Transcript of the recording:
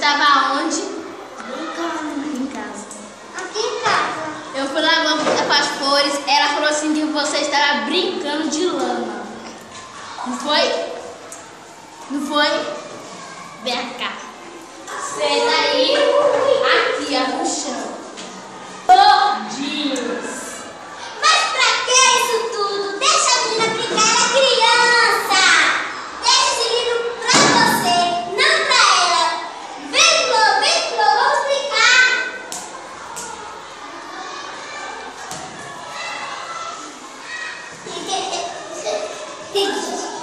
estava onde? Em casa. Aqui em casa. Eu fui lá com as flores. Ela falou assim que você estava brincando de lama. Não foi? Não foi? Vem cá. Senta aí. Aqui, a Thank you.